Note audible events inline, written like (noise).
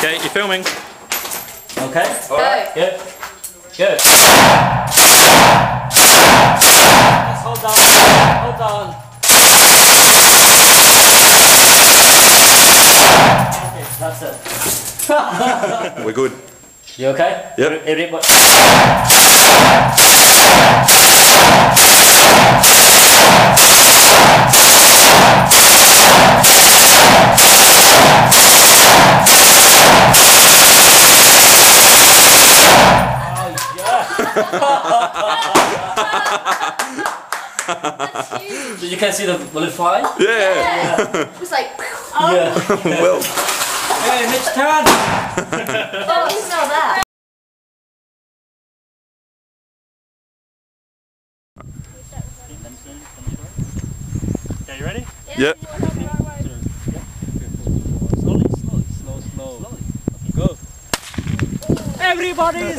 Okay, you're filming. Okay. Go. Good. Good. Just hold on. Hold on. Okay, that's it. (laughs) We're good. You okay? Yep. So (laughs) you can see the bullet fly? Yeah. Yeah. It was like, Yeah. (laughs) well, Hey, Mitch, turn! (laughs) oh, you smell that. Okay, you ready? yep. Slowly, slowly, slow, slow. Slowly. Go. Everybody's.